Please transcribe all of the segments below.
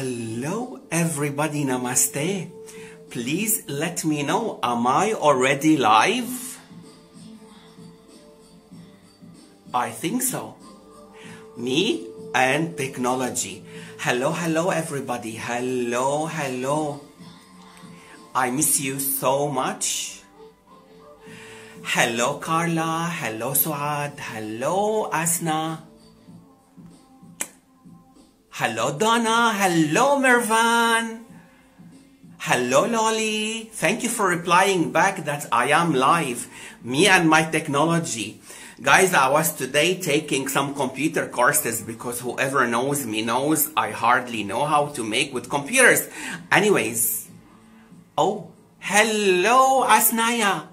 Hello, everybody. Namaste. Please let me know. Am I already live? I think so. Me and technology. Hello, hello, everybody. Hello, hello. I miss you so much. Hello, Carla. Hello, Suad. Hello, Asna. Hello, Donna. Hello, Mervan. Hello, Lolly. Thank you for replying back that I am live. Me and my technology. Guys, I was today taking some computer courses because whoever knows me knows I hardly know how to make with computers. Anyways, oh, hello, Asnaya.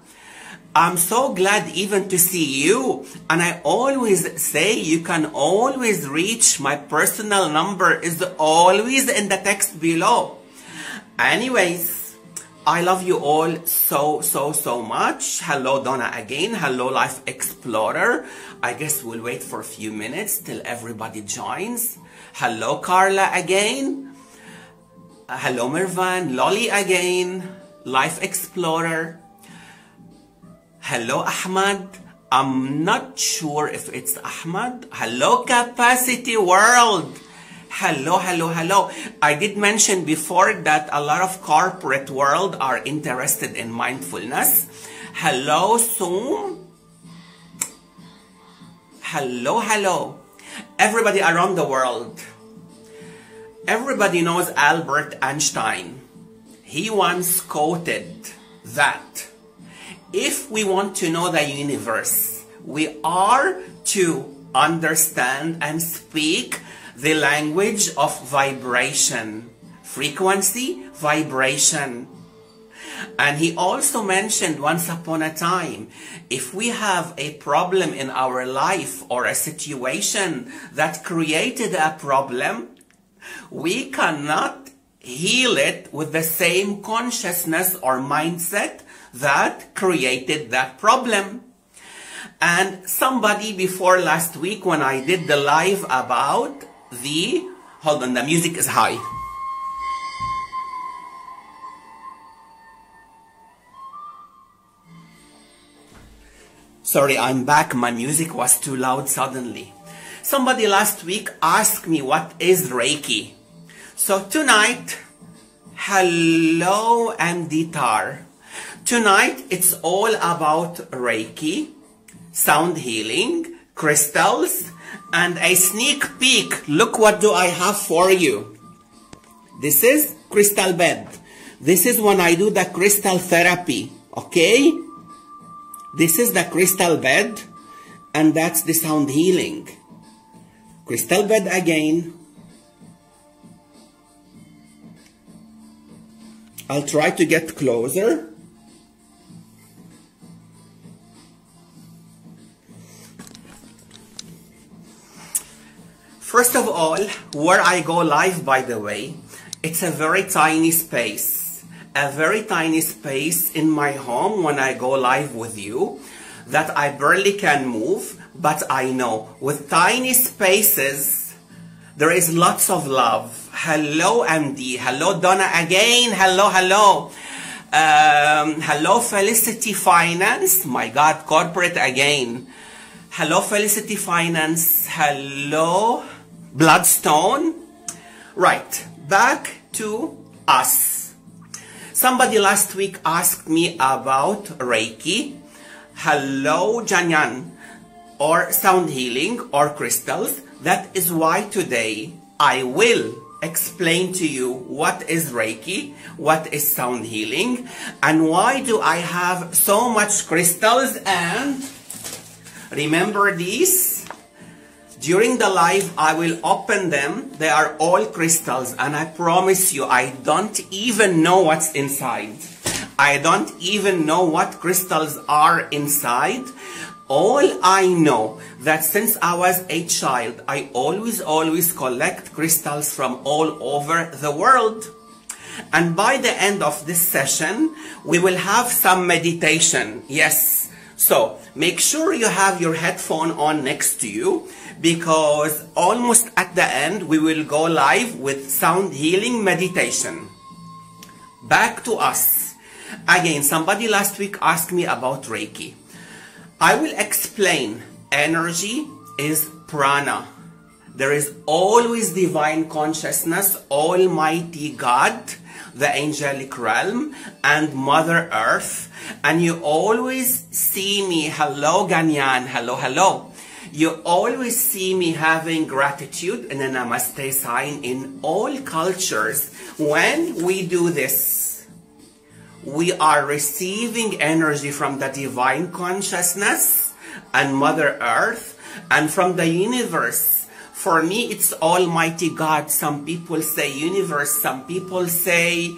I'm so glad even to see you. And I always say you can always reach my personal number is always in the text below. Anyways, I love you all so, so, so much. Hello, Donna again. Hello, Life Explorer. I guess we'll wait for a few minutes till everybody joins. Hello, Carla again. Hello, Mervan. Lolly again. Life Explorer. Hello, Ahmad. I'm not sure if it's Ahmad. Hello, Capacity World. Hello, hello, hello. I did mention before that a lot of corporate world are interested in mindfulness. Hello, Zoom. Hello, hello. Everybody around the world. Everybody knows Albert Einstein. He once quoted that if we want to know the universe, we are to understand and speak the language of vibration. Frequency, vibration. And he also mentioned once upon a time, if we have a problem in our life or a situation that created a problem, we cannot heal it with the same consciousness or mindset that created that problem. And somebody before last week when I did the live about the, hold on, the music is high. Sorry, I'm back. My music was too loud suddenly. Somebody last week asked me what is Reiki. So tonight, hello MD Tar. Tonight, it's all about Reiki, sound healing, crystals, and a sneak peek. Look what do I have for you. This is crystal bed. This is when I do the crystal therapy, okay? This is the crystal bed, and that's the sound healing. Crystal bed again. I'll try to get closer. First of all, where I go live, by the way, it's a very tiny space. A very tiny space in my home when I go live with you that I barely can move, but I know with tiny spaces, there is lots of love. Hello, MD. Hello, Donna again. Hello, hello. Um, hello, Felicity Finance. My God, corporate again. Hello, Felicity Finance. Hello. Bloodstone. Right, back to us. Somebody last week asked me about Reiki. Hello, Janyan. Or sound healing or crystals. That is why today I will explain to you what is Reiki, what is sound healing, and why do I have so much crystals and remember these? During the live, I will open them. They are all crystals and I promise you, I don't even know what's inside. I don't even know what crystals are inside. All I know that since I was a child, I always, always collect crystals from all over the world. And by the end of this session, we will have some meditation. Yes, So make sure you have your headphone on next to you because almost at the end we will go live with sound healing meditation. Back to us. Again, somebody last week asked me about Reiki. I will explain energy is prana. There is always divine consciousness, Almighty God, the angelic realm, and Mother Earth. And you always see me, hello Ganyan, hello, hello. You always see me having gratitude and a namaste sign in all cultures. When we do this, we are receiving energy from the divine consciousness and Mother Earth and from the universe for me, it's Almighty God. Some people say universe, some people say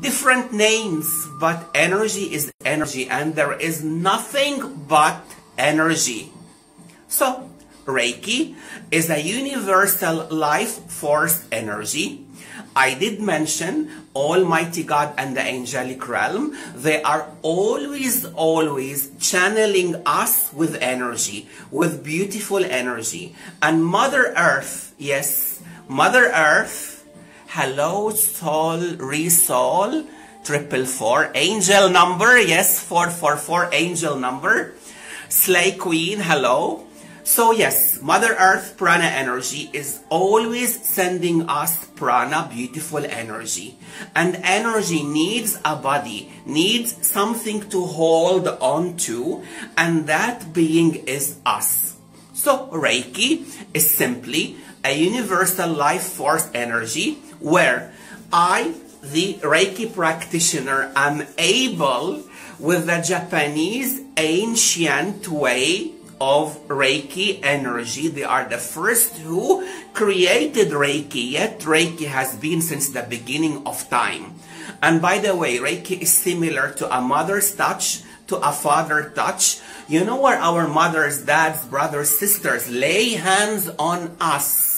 different names, but energy is energy and there is nothing but energy. So, Reiki is a universal life force energy I did mention Almighty God and the angelic realm. They are always, always channeling us with energy, with beautiful energy. And Mother Earth, yes, Mother Earth, hello, soul, resoul, triple four, angel number, yes, 444, angel number. Slay Queen, hello. So yes, Mother Earth prana energy is always sending us prana, beautiful energy. And energy needs a body, needs something to hold on to, and that being is us. So Reiki is simply a universal life force energy where I, the Reiki practitioner, am able with the Japanese ancient way of Reiki energy. They are the first who created Reiki, yet Reiki has been since the beginning of time. And by the way, Reiki is similar to a mother's touch, to a father touch. You know where our mothers, dads, brothers, sisters lay hands on us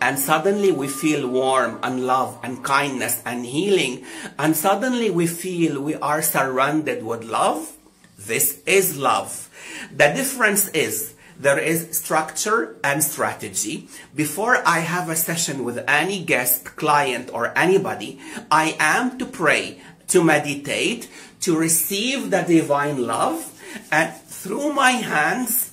and suddenly we feel warm and love and kindness and healing and suddenly we feel we are surrounded with love. This is love. The difference is there is structure and strategy. Before I have a session with any guest, client, or anybody, I am to pray, to meditate, to receive the divine love, and through my hands,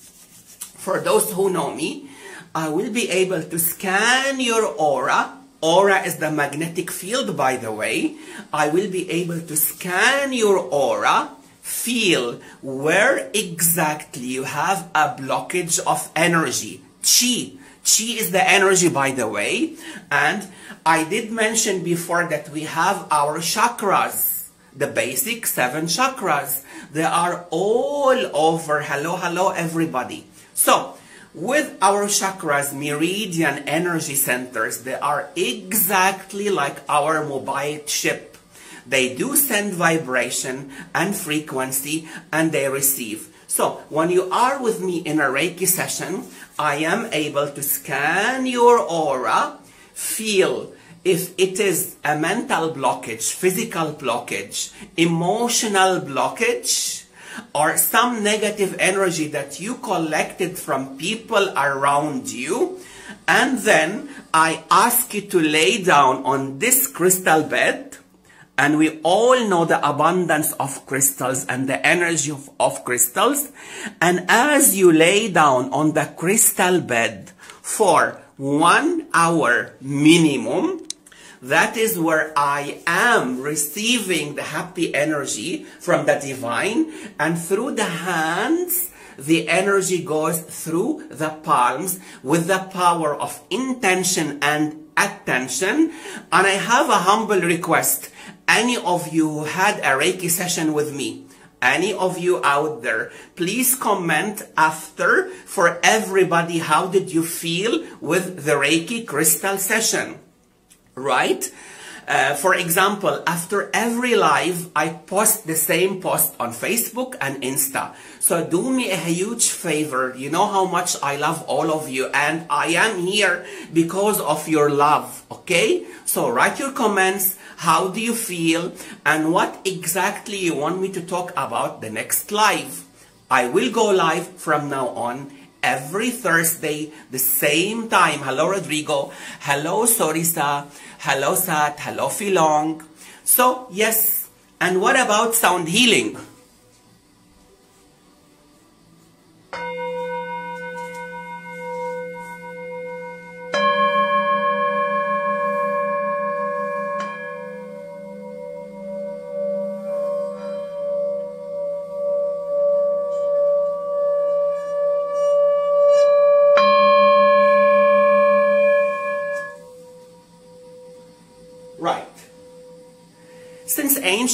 for those who know me, I will be able to scan your aura. Aura is the magnetic field, by the way. I will be able to scan your aura feel where exactly you have a blockage of energy. Chi. Chi is the energy, by the way. And I did mention before that we have our chakras, the basic seven chakras. They are all over. Hello, hello, everybody. So, with our chakras, meridian energy centers, they are exactly like our mobile ship they do send vibration and frequency and they receive. So when you are with me in a Reiki session, I am able to scan your aura, feel if it is a mental blockage, physical blockage, emotional blockage, or some negative energy that you collected from people around you, and then I ask you to lay down on this crystal bed and we all know the abundance of crystals and the energy of, of crystals. And as you lay down on the crystal bed for one hour minimum, that is where I am receiving the happy energy from the divine. And through the hands, the energy goes through the palms with the power of intention and attention. And I have a humble request any of you had a Reiki session with me, any of you out there, please comment after for everybody how did you feel with the Reiki crystal session, right? Uh, for example, after every live, I post the same post on Facebook and Insta. So do me a huge favor. You know how much I love all of you and I am here because of your love. Okay? So write your comments. How do you feel? And what exactly you want me to talk about the next live? I will go live from now on every Thursday, the same time. Hello, Rodrigo. Hello, Sorisa. Hello, Sat. Hello, Filong. So, yes. And what about sound healing?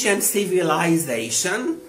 Ancient civilization,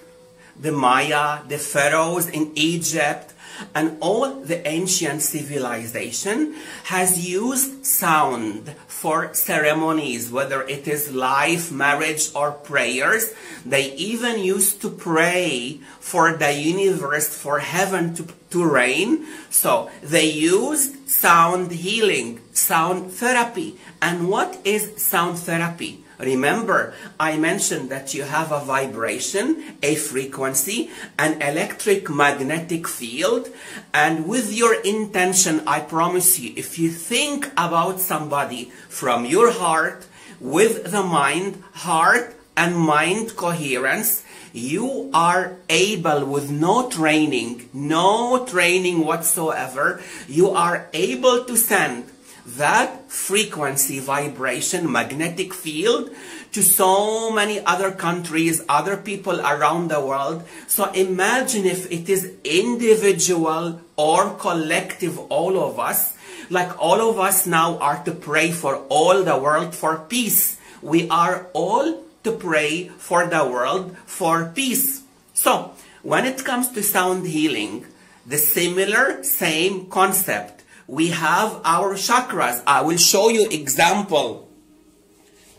the Maya, the pharaohs in Egypt, and all the ancient civilization has used sound for ceremonies, whether it is life, marriage, or prayers. They even used to pray for the universe, for heaven to, to rain. So they used sound healing, sound therapy. And what is sound therapy? Remember, I mentioned that you have a vibration, a frequency, an electric magnetic field, and with your intention, I promise you, if you think about somebody from your heart, with the mind, heart, and mind coherence, you are able with no training, no training whatsoever, you are able to send that frequency vibration magnetic field to so many other countries, other people around the world. So imagine if it is individual or collective, all of us, like all of us now are to pray for all the world for peace. We are all to pray for the world for peace. So when it comes to sound healing, the similar same concept we have our chakras. I will show you example.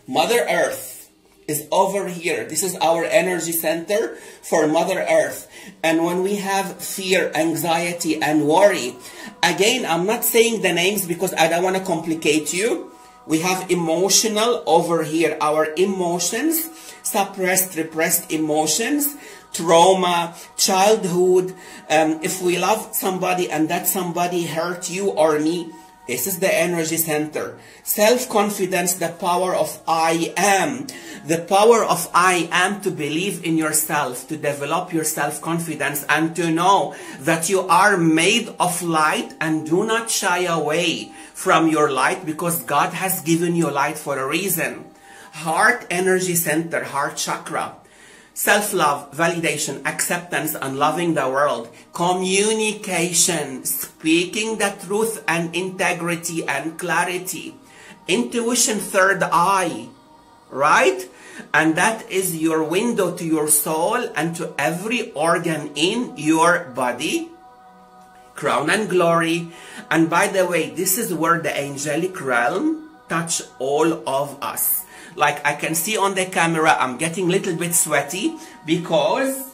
Mother Earth is over here. This is our energy center for Mother Earth. And when we have fear, anxiety, and worry, again, I'm not saying the names because I don't want to complicate you. We have emotional over here, our emotions, suppressed, repressed emotions trauma, childhood. Um, if we love somebody and that somebody hurt you or me, this is the energy center. Self-confidence, the power of I am. The power of I am to believe in yourself, to develop your self-confidence and to know that you are made of light and do not shy away from your light because God has given you light for a reason. Heart energy center, heart chakra self-love, validation, acceptance, and loving the world, communication, speaking the truth and integrity and clarity, intuition, third eye, right? And that is your window to your soul and to every organ in your body. Crown and glory. And by the way, this is where the angelic realm touch all of us like I can see on the camera I'm getting a little bit sweaty because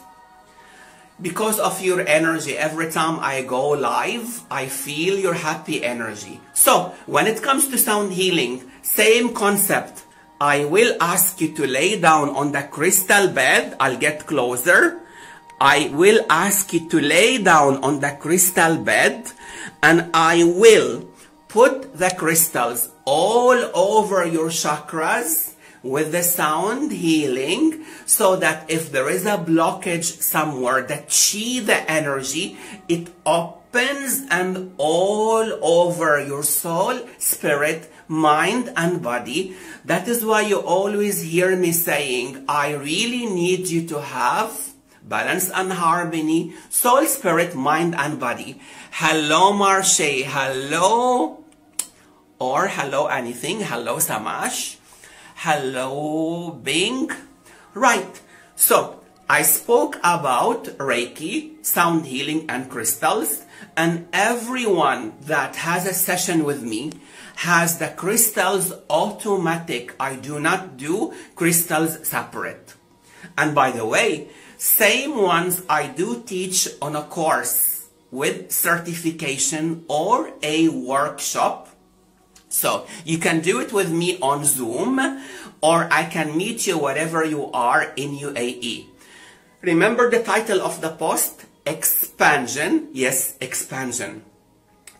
because of your energy. Every time I go live I feel your happy energy. So when it comes to sound healing same concept. I will ask you to lay down on the crystal bed. I'll get closer. I will ask you to lay down on the crystal bed and I will put the crystals all over your chakras with the sound healing so that if there is a blockage somewhere that chi the energy it opens and all over your soul spirit mind and body. That is why you always hear me saying i really need you to have balance and harmony soul spirit mind and body. Hello marche. Hello or hello anything hello samash Hello, Bing. Right. So, I spoke about Reiki, sound healing, and crystals. And everyone that has a session with me has the crystals automatic. I do not do crystals separate. And by the way, same ones I do teach on a course with certification or a workshop. So you can do it with me on Zoom or I can meet you wherever you are in UAE. Remember the title of the post? Expansion. Yes, expansion.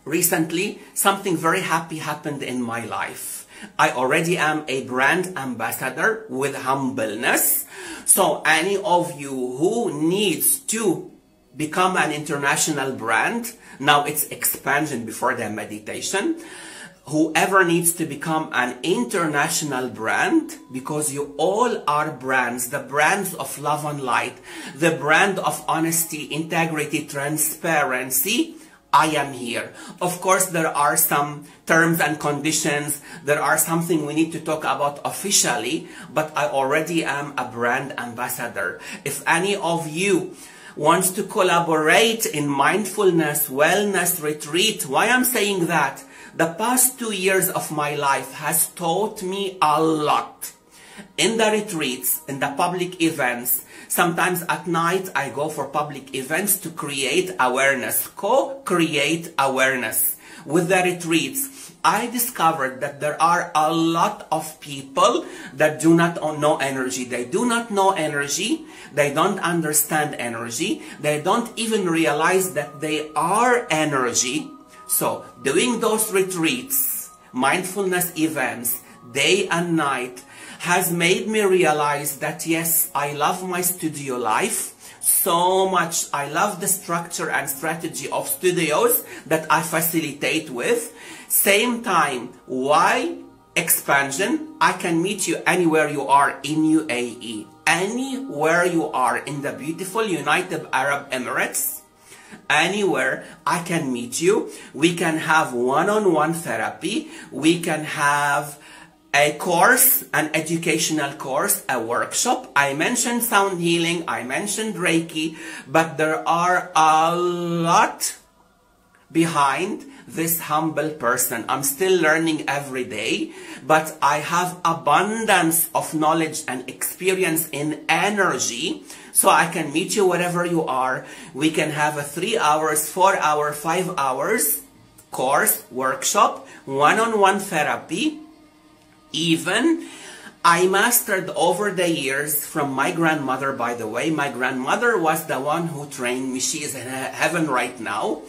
Recently, something very happy happened in my life. I already am a brand ambassador with humbleness. So any of you who needs to become an international brand, now it's expansion before the meditation. Whoever needs to become an international brand, because you all are brands, the brands of love and light, the brand of honesty, integrity, transparency, I am here. Of course, there are some terms and conditions. There are something we need to talk about officially, but I already am a brand ambassador. If any of you wants to collaborate in mindfulness, wellness retreat, why I'm saying that? The past two years of my life has taught me a lot. In the retreats, in the public events, Sometimes at night I go for public events to create awareness, co-create awareness. With the retreats, I discovered that there are a lot of people that do not know energy. They do not know energy. They don't understand energy. They don't even realize that they are energy. So doing those retreats, mindfulness events, day and night, has made me realize that yes, I love my studio life so much. I love the structure and strategy of studios that I facilitate with. Same time, why expansion? I can meet you anywhere you are in UAE. Anywhere you are in the beautiful United Arab Emirates anywhere I can meet you. We can have one-on-one -on -one therapy. We can have a course, an educational course, a workshop. I mentioned sound healing, I mentioned Reiki, but there are a lot behind this humble person. I'm still learning every day, but I have abundance of knowledge and experience in energy. So I can meet you wherever you are. We can have a three hours, four hour, five hours course, workshop, one-on-one -on -one therapy, even I mastered over the years from my grandmother, by the way. My grandmother was the one who trained me. She is in heaven right now.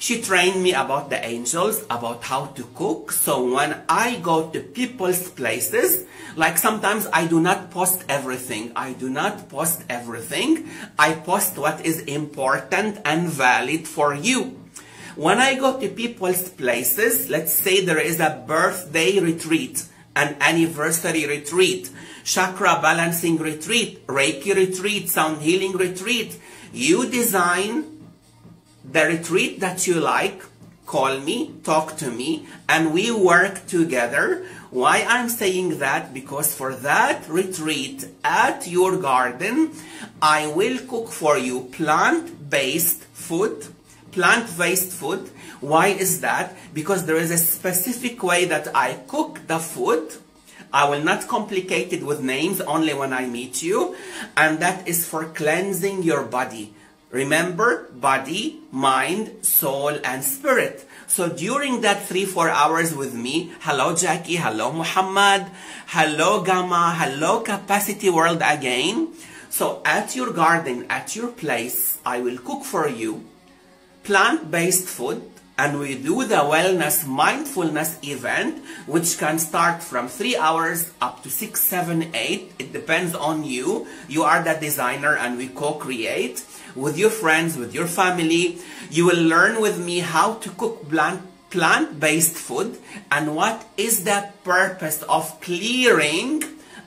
She trained me about the angels, about how to cook. So when I go to people's places, like sometimes I do not post everything. I do not post everything. I post what is important and valid for you. When I go to people's places, let's say there is a birthday retreat an anniversary retreat, chakra balancing retreat, Reiki retreat, sound healing retreat. You design the retreat that you like, call me, talk to me, and we work together. Why I'm saying that? Because for that retreat at your garden, I will cook for you plant-based food, plant-based food why is that? Because there is a specific way that I cook the food. I will not complicate it with names only when I meet you. And that is for cleansing your body. Remember, body, mind, soul, and spirit. So during that three, four hours with me, hello Jackie, hello Muhammad, hello Gamma, hello Capacity World again. So at your garden, at your place, I will cook for you plant-based food and we do the wellness mindfulness event which can start from three hours up to six seven eight it depends on you you are the designer and we co-create with your friends with your family. You will learn with me how to cook plant plant-based food and what is the purpose of clearing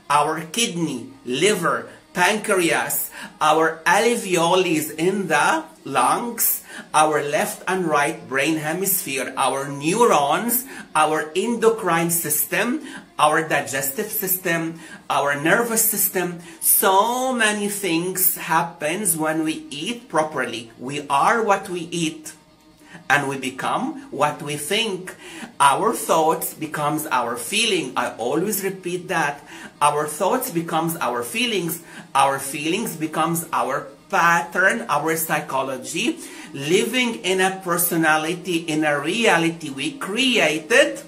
our kidney liver pancreas our alveoli in the lungs our left and right brain hemisphere, our neurons, our endocrine system, our digestive system, our nervous system. So many things happens when we eat properly. We are what we eat. and we become what we think. Our thoughts becomes our feeling. I always repeat that. Our thoughts becomes our feelings. Our feelings becomes our pattern, our psychology, living in a personality, in a reality we created.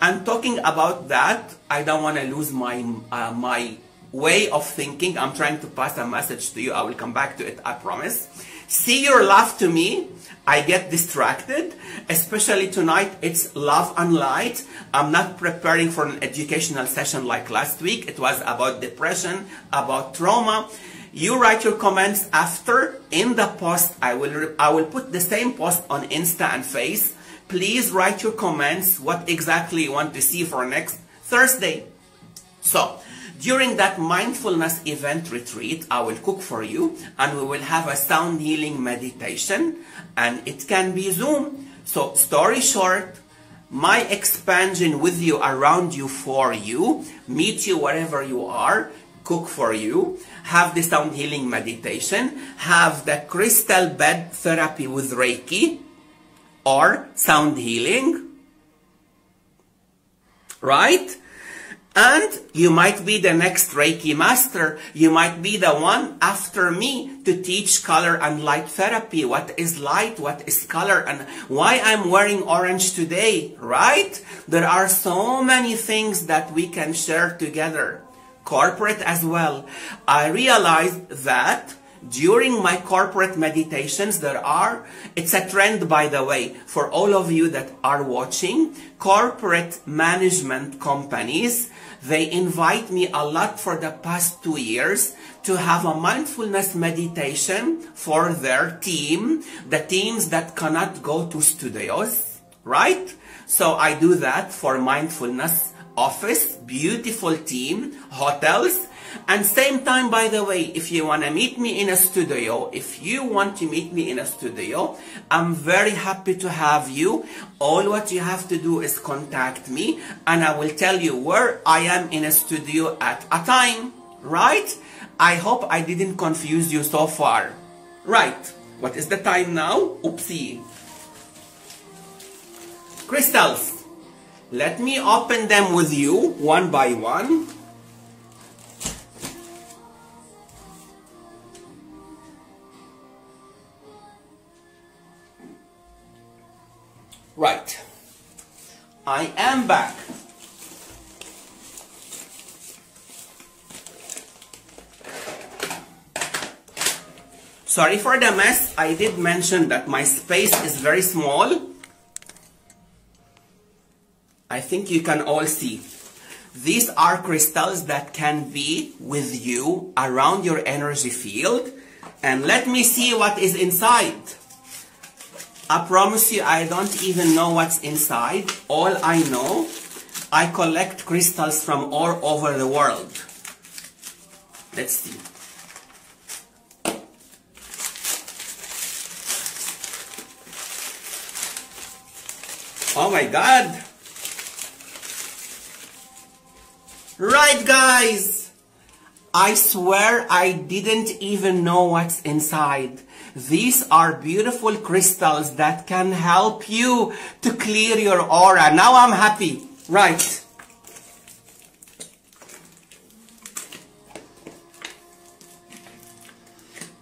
I'm talking about that. I don't want to lose my uh, my way of thinking. I'm trying to pass a message to you. I will come back to it, I promise. See your love to me. I get distracted, especially tonight. It's love and light. I'm not preparing for an educational session like last week. It was about depression, about trauma. You write your comments after in the post. I will I will put the same post on Insta and Face. Please write your comments. What exactly you want to see for next Thursday. So during that mindfulness event retreat, I will cook for you and we will have a sound healing meditation and it can be Zoom. So story short, my expansion with you, around you, for you, meet you wherever you are, cook for you, have the sound healing meditation, have the crystal bed therapy with Reiki or sound healing, right? And you might be the next Reiki master. You might be the one after me to teach color and light therapy. What is light? What is color? And why I'm wearing orange today, right? There are so many things that we can share together. Corporate as well. I realized that during my corporate meditations there are it's a trend by the way for all of you that are watching corporate management companies they invite me a lot for the past two years to have a mindfulness meditation for their team, the teams that cannot go to studios, right? So I do that for mindfulness office, beautiful team, hotels, and same time, by the way, if you want to meet me in a studio, if you want to meet me in a studio, I'm very happy to have you. All what you have to do is contact me and I will tell you where I am in a studio at a time. Right? I hope I didn't confuse you so far. Right. What is the time now? Oopsie. Crystals. Let me open them with you one by one. Right. I am back. Sorry for the mess. I did mention that my space is very small. I think you can all see. These are crystals that can be with you around your energy field. And let me see what is inside. I promise you I don't even know what's inside. All I know, I collect crystals from all over the world. Let's see. Oh my god! Right guys! I swear I didn't even know what's inside. These are beautiful crystals that can help you to clear your aura. Now I'm happy. Right.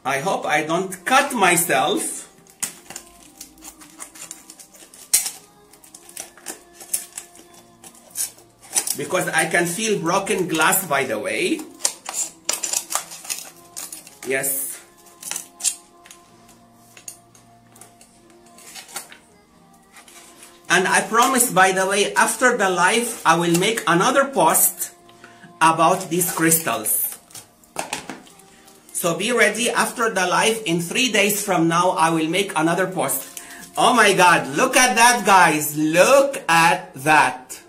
I hope I don't cut myself. Because I can feel broken glass by the way. Yes. And I promise, by the way, after the live, I will make another post about these crystals. So be ready after the live. In three days from now, I will make another post. Oh my God, look at that, guys. Look at that.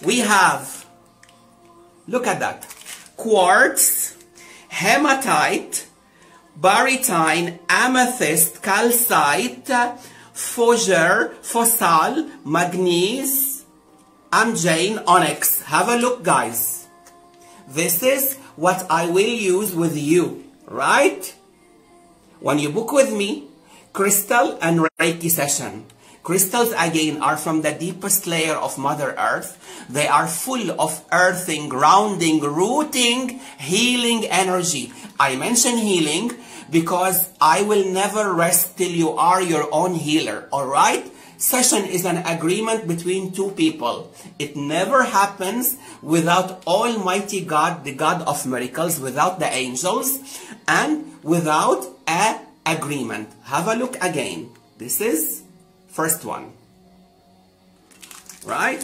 We have, look at that, quartz, hematite, barytine, amethyst, calcite, fougere, fossil, magnesium, amjane, onyx. Have a look, guys. This is what I will use with you, right? when you book with me, crystal and Reiki session. Crystals again are from the deepest layer of Mother Earth. They are full of earthing, grounding, rooting, healing energy. I mention healing because I will never rest till you are your own healer. Alright? Session is an agreement between two people. It never happens without Almighty God, the God of miracles, without the angels, and without a agreement. Have a look again. This is first one. Right?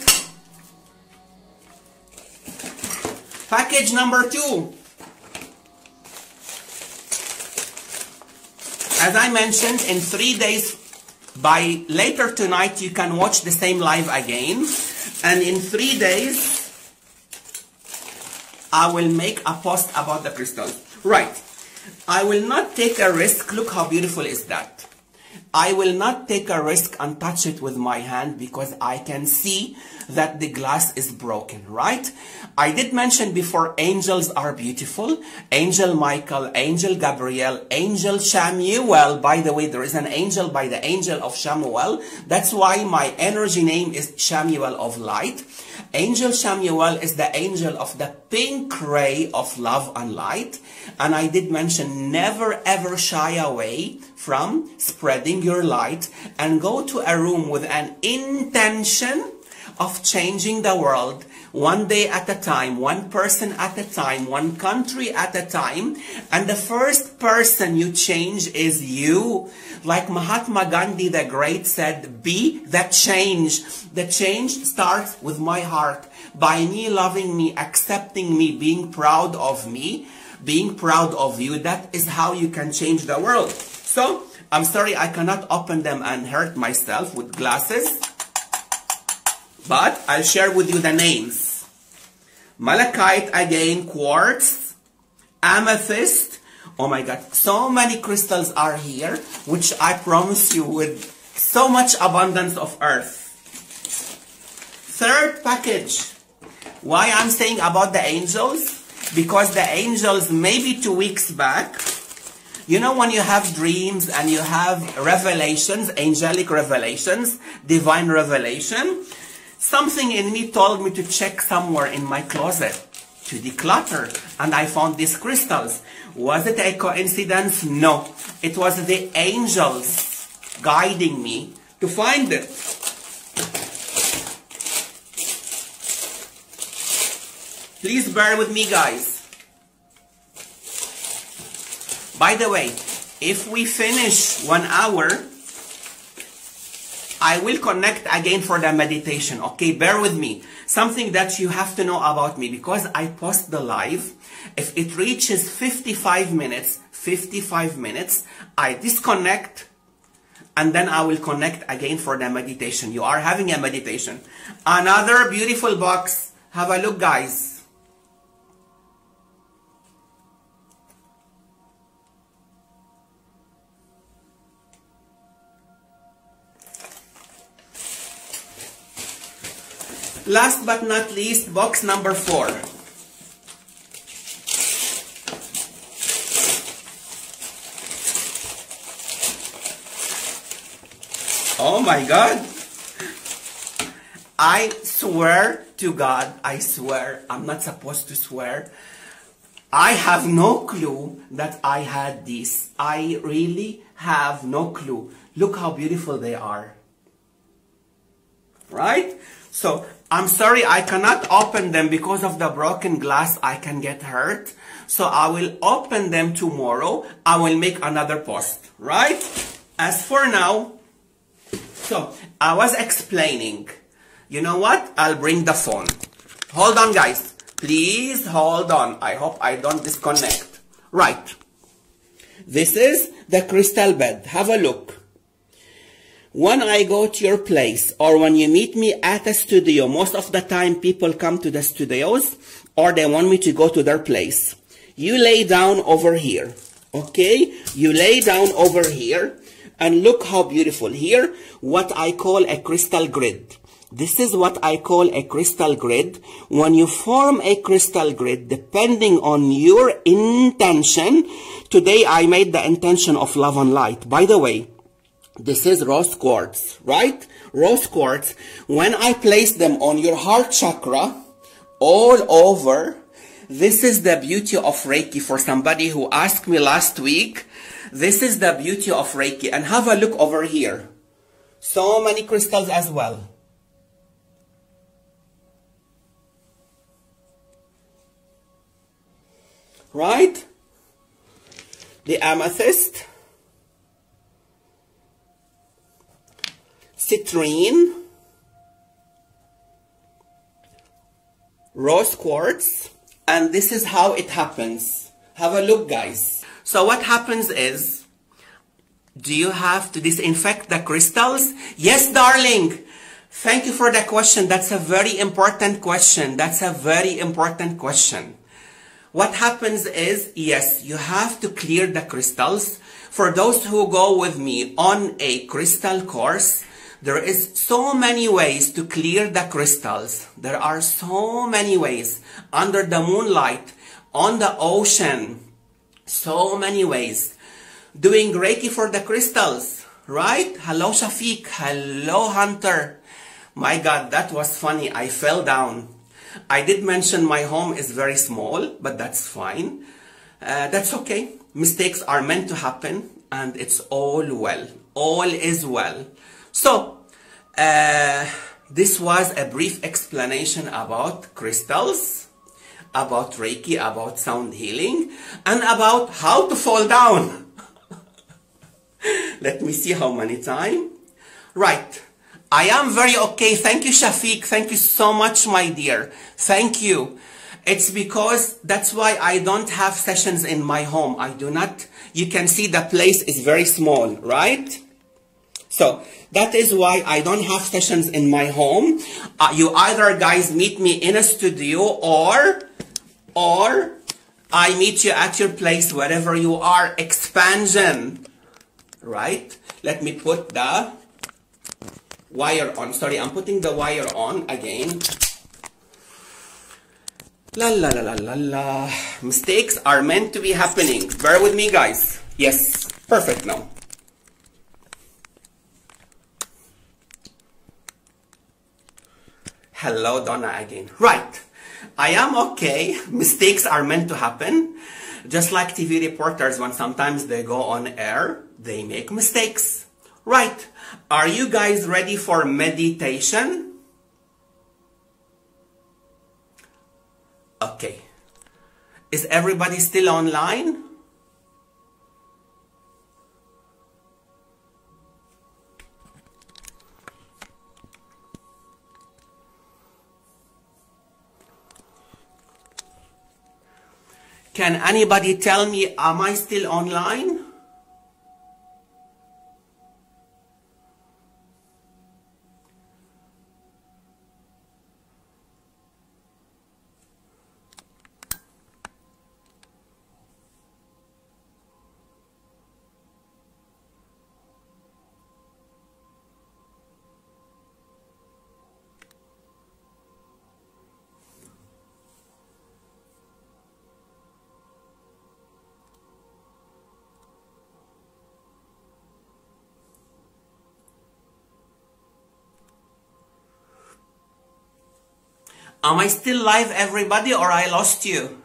Package number two. As I mentioned, in three days, by later tonight, you can watch the same live again. And in three days, I will make a post about the crystals. Right. I will not take a risk. Look how beautiful is that. I will not take a risk and touch it with my hand because I can see that the glass is broken, right? I did mention before angels are beautiful. Angel Michael, Angel Gabriel, Angel Chamuel. By the way, there is an angel by the angel of Chamuel. That's why my energy name is Chamuel of Light. Angel Chamuel is the angel of the pink ray of love and light. And I did mention never ever shy away from spreading your light and go to a room with an intention of changing the world one day at a time, one person at a time, one country at a time. And the first person you change is you. Like Mahatma Gandhi the Great said, be the change. The change starts with my heart. By me loving me, accepting me, being proud of me, being proud of you. That is how you can change the world. So, I'm sorry I cannot open them and hurt myself with glasses. But I'll share with you the names. Malachite again, quartz, amethyst. Oh my God, so many crystals are here, which I promise you with so much abundance of earth. Third package. Why I'm saying about the angels? Because the angels, maybe two weeks back, you know when you have dreams and you have revelations, angelic revelations, divine revelation, Something in me told me to check somewhere in my closet to declutter and I found these crystals. Was it a coincidence? No. It was the angels guiding me to find it. Please bear with me guys. By the way, if we finish one hour, I will connect again for the meditation. Okay, bear with me. Something that you have to know about me because I post the live. If it reaches 55 minutes, 55 minutes, I disconnect and then I will connect again for the meditation. You are having a meditation. Another beautiful box. Have a look, guys. Last but not least, box number four. Oh my God. I swear to God, I swear, I'm not supposed to swear. I have no clue that I had this. I really have no clue. Look how beautiful they are. Right? So I'm sorry I cannot open them because of the broken glass I can get hurt. So I will open them tomorrow. I will make another post, right? As for now, so I was explaining. You know what? I'll bring the phone. Hold on guys. Please hold on. I hope I don't disconnect. Right. This is the crystal bed. Have a look when I go to your place or when you meet me at a studio, most of the time people come to the studios or they want me to go to their place. You lay down over here. Okay? You lay down over here and look how beautiful. Here, what I call a crystal grid. This is what I call a crystal grid. When you form a crystal grid, depending on your intention today I made the intention of love and light. By the way, this is rose quartz, right? Rose quartz. When I place them on your heart chakra, all over, this is the beauty of Reiki for somebody who asked me last week. This is the beauty of Reiki. And have a look over here. So many crystals as well. Right? The amethyst. Citrine. Rose quartz and this is how it happens. Have a look, guys. So what happens is, do you have to disinfect the crystals? Yes, darling. Thank you for that question. That's a very important question. That's a very important question. What happens is, yes, you have to clear the crystals. For those who go with me on a crystal course, there is so many ways to clear the crystals. There are so many ways under the moonlight, on the ocean. So many ways. Doing Reiki for the crystals, right? Hello Shafiq. Hello Hunter. My God, that was funny. I fell down. I did mention my home is very small, but that's fine. Uh, that's okay. Mistakes are meant to happen and it's all well. All is well. So, uh, this was a brief explanation about crystals, about Reiki, about sound healing, and about how to fall down. Let me see how many time. Right. I am very okay. Thank you, Shafiq. Thank you so much, my dear. Thank you. It's because that's why I don't have sessions in my home. I do not. You can see the place is very small, right? So that is why I don't have sessions in my home. Uh, you either guys meet me in a studio or, or I meet you at your place wherever you are. Expansion, right? Let me put the wire on. Sorry, I'm putting the wire on again. La la la la la la. Mistakes are meant to be happening. Bear with me, guys. Yes, perfect now. Hello, Donna again. Right. I am okay. Mistakes are meant to happen. Just like TV reporters, when sometimes they go on air, they make mistakes. Right. Are you guys ready for meditation? Okay. Is everybody still online? Can anybody tell me, am I still online? Am I still live, everybody, or I lost you?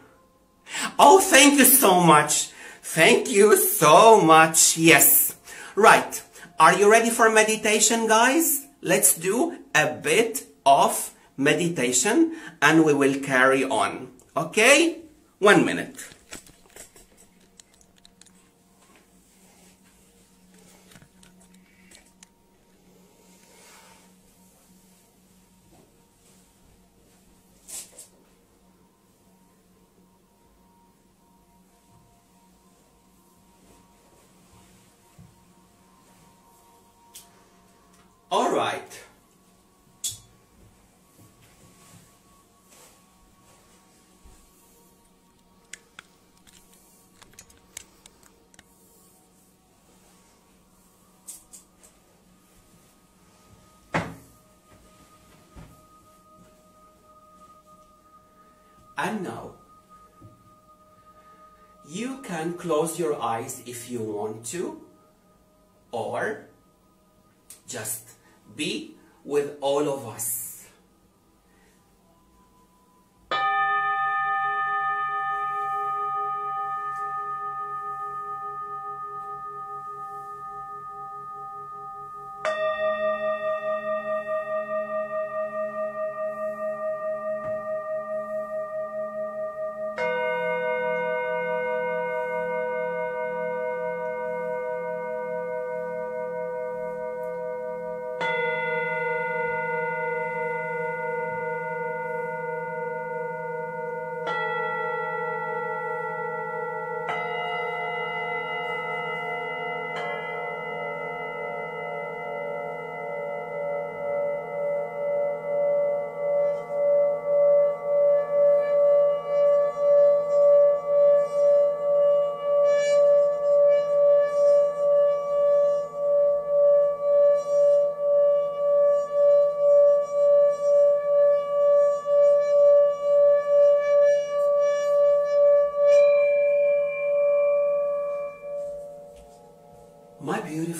Oh, thank you so much. Thank you so much. Yes. Right. Are you ready for meditation, guys? Let's do a bit of meditation and we will carry on. Okay? One minute. Can close your eyes if you want to, or just be with all of us.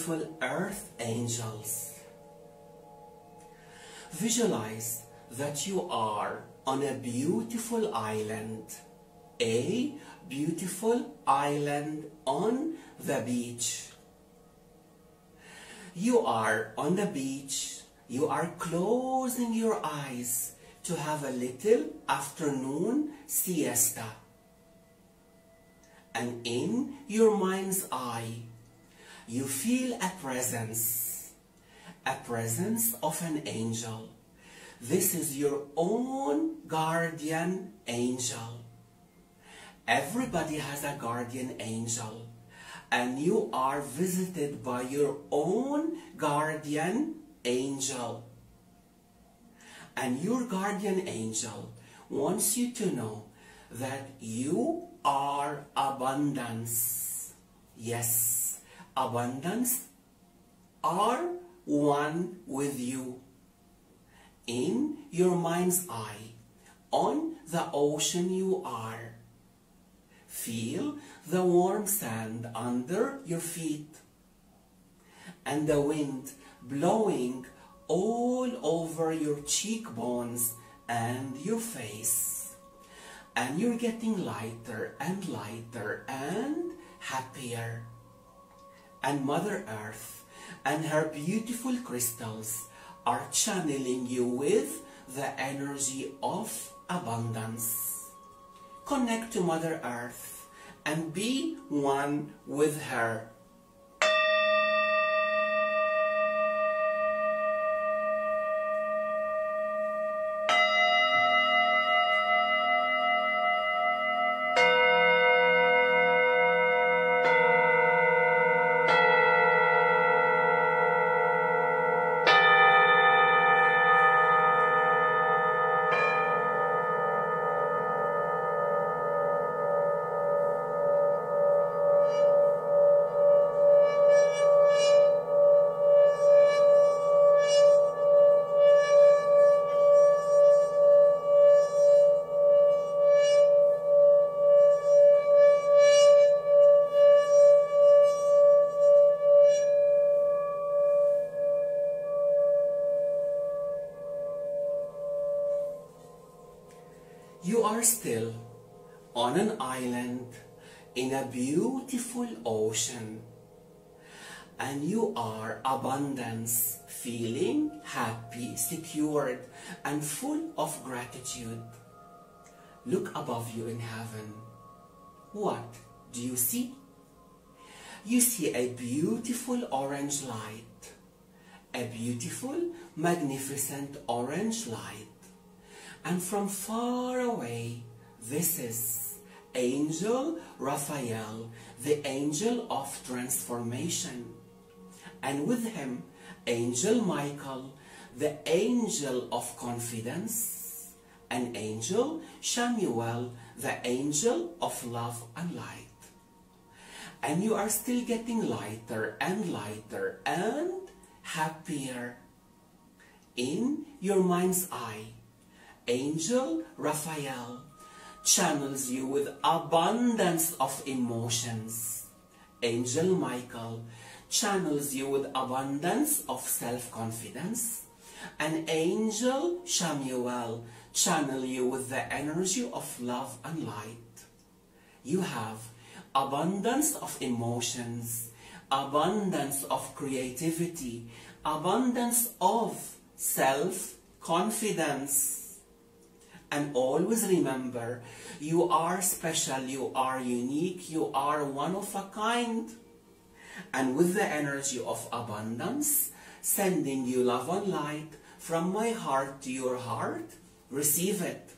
Beautiful earth angels, visualize that you are on a beautiful island, a beautiful island on the beach. You are on the beach, you are closing your eyes to have a little afternoon siesta. And in your mind's eye, you feel a presence, a presence of an angel. This is your own guardian angel. Everybody has a guardian angel, and you are visited by your own guardian angel. And your guardian angel wants you to know that you are abundance. Yes abundance are one with you. In your mind's eye, on the ocean you are. Feel the warm sand under your feet and the wind blowing all over your cheekbones and your face. And you're getting lighter and lighter and happier and Mother Earth and her beautiful crystals are channeling you with the energy of abundance. Connect to Mother Earth and be one with her. Still on an island in a beautiful ocean and you are abundance, feeling happy, secured, and full of gratitude. Look above you in heaven. What do you see? You see a beautiful orange light, a beautiful, magnificent orange light. And from far away, this is Angel Raphael, the angel of transformation. And with him, Angel Michael, the angel of confidence, and Angel Chamuel, the angel of love and light. And you are still getting lighter and lighter and happier. In your mind's eye, Angel Raphael channels you with abundance of emotions. Angel Michael channels you with abundance of self-confidence. And Angel Chamuel channel you with the energy of love and light. You have abundance of emotions, abundance of creativity, abundance of self-confidence. And always remember, you are special, you are unique, you are one of a kind. And with the energy of abundance, sending you love and light from my heart to your heart, receive it.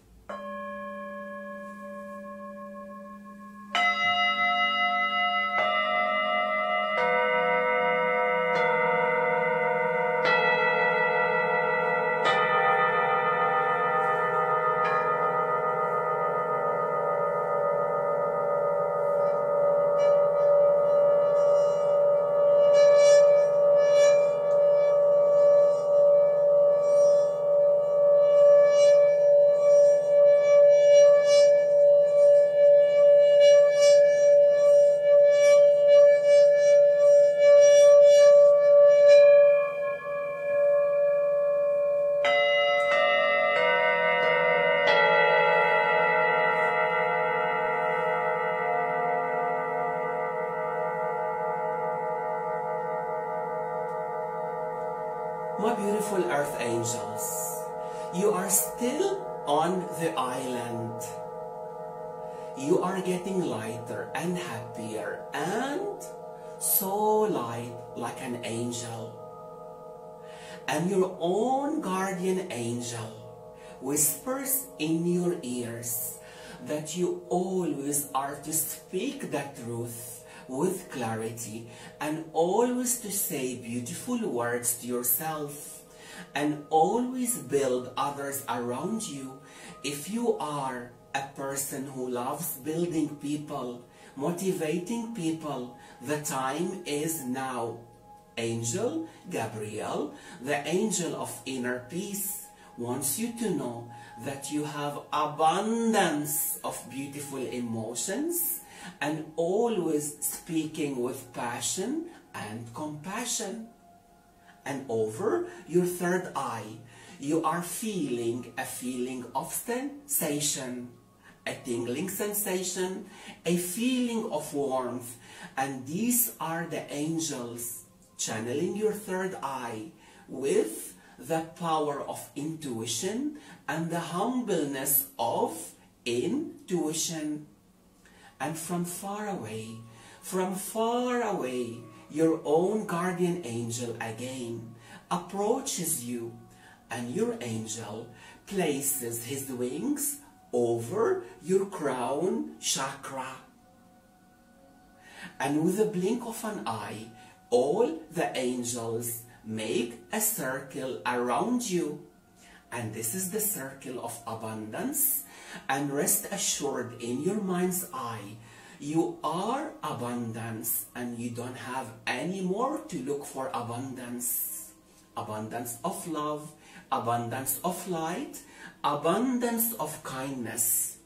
Beautiful earth angels, you are still on the island. You are getting lighter and happier and so light like an angel. And your own guardian angel whispers in your ears that you always are to speak the truth with clarity and always to say beautiful words to yourself and always build others around you if you are a person who loves building people motivating people the time is now angel gabriel the angel of inner peace wants you to know that you have abundance of beautiful emotions and always speaking with passion and compassion. And over your third eye, you are feeling a feeling of sensation, a tingling sensation, a feeling of warmth. And these are the angels channeling your third eye with the power of intuition and the humbleness of intuition and from far away, from far away, your own guardian angel again approaches you and your angel places his wings over your crown chakra. And with a blink of an eye, all the angels make a circle around you. And this is the circle of abundance and rest assured in your mind's eye you are abundance and you don't have any more to look for abundance. Abundance of love abundance of light abundance of kindness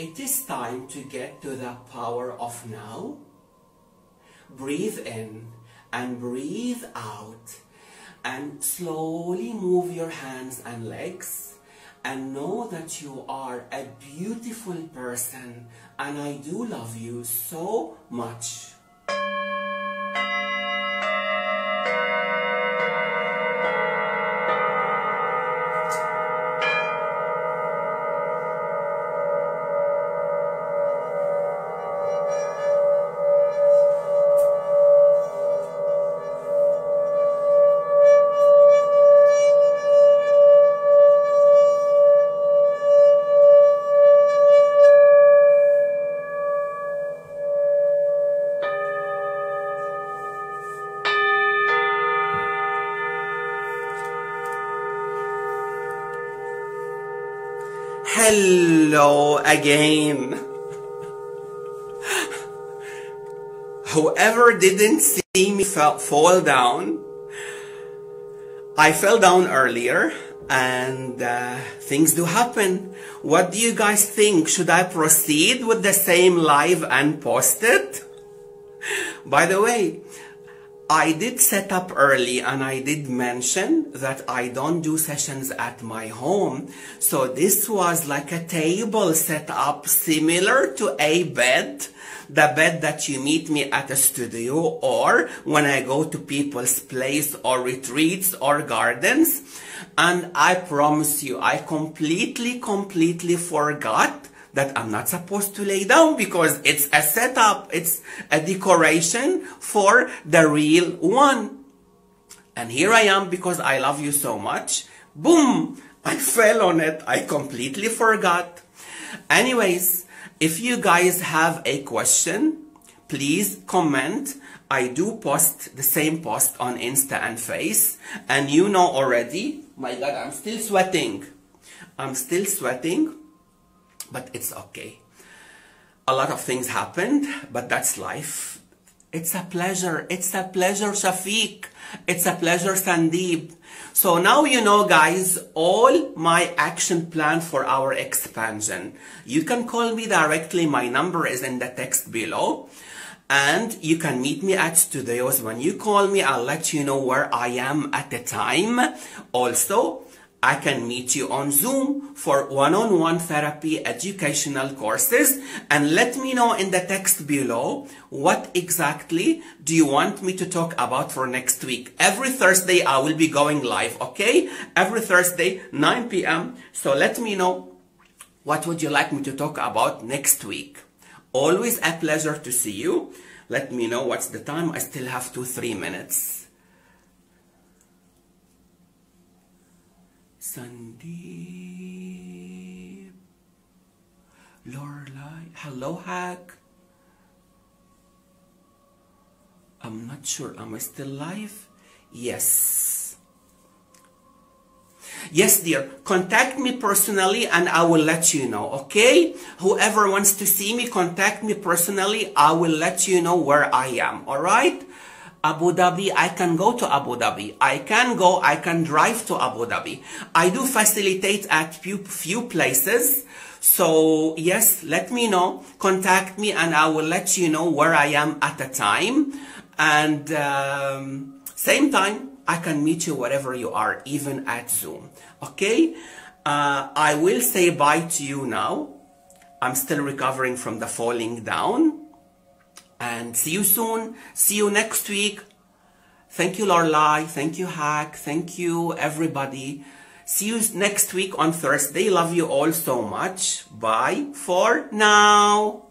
it is time to get to the power of now. Breathe in and breathe out and slowly move your hands and legs and know that you are a beautiful person and I do love you so much. Again. Whoever didn't see me fall down, I fell down earlier and uh, things do happen. What do you guys think? Should I proceed with the same live and post it? By the way, I did set up early and I did mention that I don't do sessions at my home. So this was like a table set up similar to a bed. The bed that you meet me at a studio or when I go to people's place or retreats or gardens. And I promise you, I completely, completely forgot that I'm not supposed to lay down because it's a setup, it's a decoration for the real one. And here I am because I love you so much. Boom! I fell on it. I completely forgot. Anyways, if you guys have a question, please comment. I do post the same post on Insta and Face. And you know already, my God, I'm still sweating. I'm still sweating but it's okay. A lot of things happened, but that's life. It's a pleasure. It's a pleasure, Shafiq. It's a pleasure, Sandeep. So now you know, guys, all my action plan for our expansion. You can call me directly. My number is in the text below. And you can meet me at studios. When you call me, I'll let you know where I am at the time. Also, I can meet you on Zoom for one-on-one therapy educational courses and let me know in the text below what exactly do you want me to talk about for next week. Every Thursday I will be going live, okay? Every Thursday, 9 p.m. So let me know what would you like me to talk about next week. Always a pleasure to see you. Let me know what's the time. I still have two, three minutes. Sandeep. Lorelai. Hello, Hack. I'm not sure. Am I still live? Yes. Yes, dear. Contact me personally and I will let you know, okay? Whoever wants to see me, contact me personally. I will let you know where I am, all right? Abu Dhabi, I can go to Abu Dhabi. I can go, I can drive to Abu Dhabi. I do facilitate at few, few places. So yes, let me know, contact me and I will let you know where I am at the time. And um, same time, I can meet you wherever you are, even at Zoom. Okay? Uh, I will say bye to you now. I'm still recovering from the falling down and see you soon. See you next week. Thank you, Lorelai. Thank you, Hack. Thank you, everybody. See you next week on Thursday. Love you all so much. Bye for now.